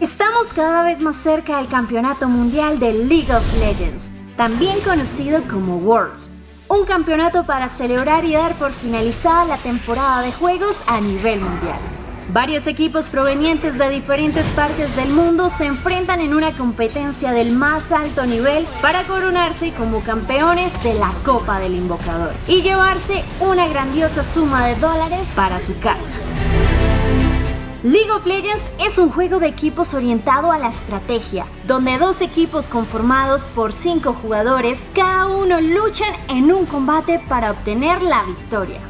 Estamos cada vez más cerca del campeonato mundial de League of Legends, también conocido como Worlds, un campeonato para celebrar y dar por finalizada la temporada de juegos a nivel mundial. Varios equipos provenientes de diferentes partes del mundo se enfrentan en una competencia del más alto nivel para coronarse como campeones de la Copa del Invocador y llevarse una grandiosa suma de dólares para su casa. League of Legends es un juego de equipos orientado a la estrategia, donde dos equipos conformados por cinco jugadores cada uno luchan en un combate para obtener la victoria.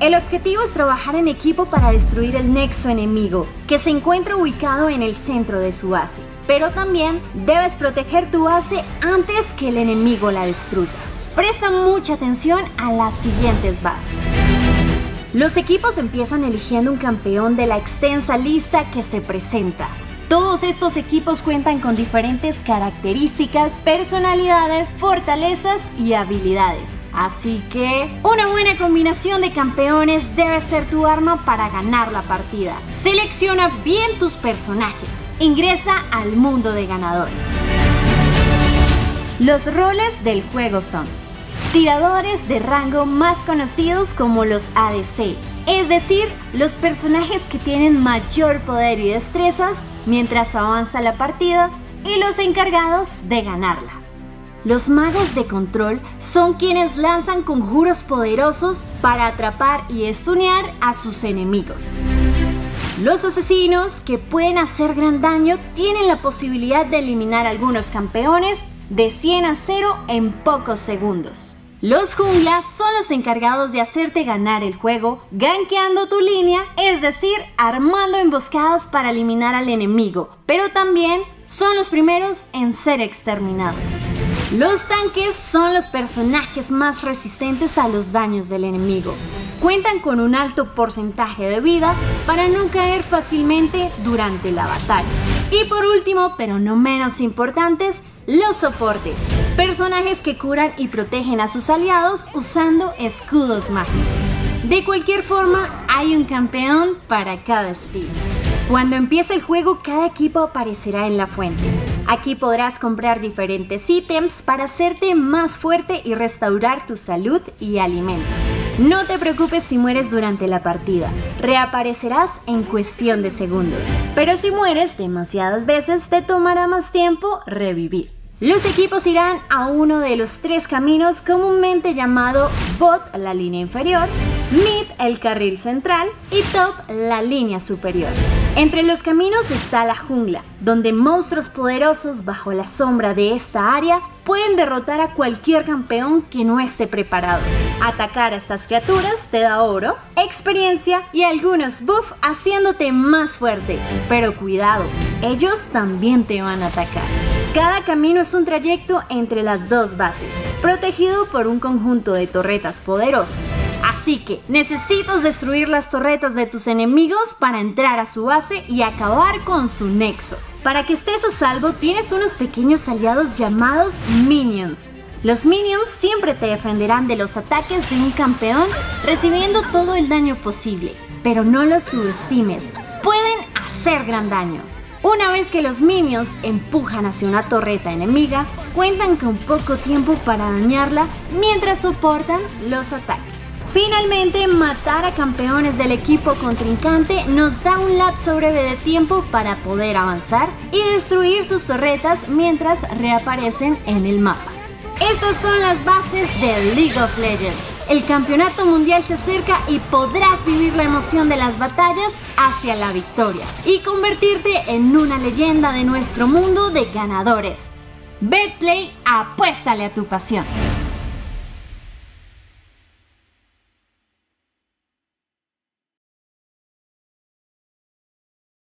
El objetivo es trabajar en equipo para destruir el nexo enemigo, que se encuentra ubicado en el centro de su base. Pero también debes proteger tu base antes que el enemigo la destruya. Presta mucha atención a las siguientes bases. Los equipos empiezan eligiendo un campeón de la extensa lista que se presenta. Todos estos equipos cuentan con diferentes características, personalidades, fortalezas y habilidades. Así que una buena combinación de campeones debe ser tu arma para ganar la partida. Selecciona bien tus personajes. Ingresa al mundo de ganadores. Los roles del juego son tiradores de rango más conocidos como los ADC, es decir, los personajes que tienen mayor poder y destrezas mientras avanza la partida y los encargados de ganarla. Los magos de control son quienes lanzan conjuros poderosos para atrapar y estunear a sus enemigos. Los asesinos, que pueden hacer gran daño, tienen la posibilidad de eliminar algunos campeones de 100 a 0 en pocos segundos. Los junglas son los encargados de hacerte ganar el juego, gankeando tu línea, es decir, armando emboscadas para eliminar al enemigo, pero también son los primeros en ser exterminados. Los tanques son los personajes más resistentes a los daños del enemigo. Cuentan con un alto porcentaje de vida para no caer fácilmente durante la batalla. Y por último, pero no menos importantes, los soportes. Personajes que curan y protegen a sus aliados usando escudos mágicos. De cualquier forma, hay un campeón para cada estilo. Cuando empiece el juego, cada equipo aparecerá en la fuente. Aquí podrás comprar diferentes ítems para hacerte más fuerte y restaurar tu salud y alimento. No te preocupes si mueres durante la partida, reaparecerás en cuestión de segundos, pero si mueres demasiadas veces te tomará más tiempo revivir. Los equipos irán a uno de los tres caminos comúnmente llamado bot, la línea inferior, mid, el carril central y top, la línea superior. Entre los caminos está la jungla, donde monstruos poderosos bajo la sombra de esta área pueden derrotar a cualquier campeón que no esté preparado. Atacar a estas criaturas te da oro, experiencia y algunos buffs haciéndote más fuerte. Pero cuidado, ellos también te van a atacar. Cada camino es un trayecto entre las dos bases, protegido por un conjunto de torretas poderosas. Así que necesitas destruir las torretas de tus enemigos para entrar a su base y acabar con su nexo. Para que estés a salvo tienes unos pequeños aliados llamados minions. Los minions siempre te defenderán de los ataques de un campeón recibiendo todo el daño posible, pero no los subestimes, pueden hacer gran daño. Una vez que los minions empujan hacia una torreta enemiga, cuentan con poco tiempo para dañarla mientras soportan los ataques. Finalmente, matar a campeones del equipo contrincante nos da un lapso breve de tiempo para poder avanzar y destruir sus torretas mientras reaparecen en el mapa. Estas son las bases de League of Legends. El campeonato mundial se acerca y podrás vivir la emoción de las batallas hacia la victoria y convertirte en una leyenda de nuestro mundo de ganadores. Betplay, apuéstale a tu pasión.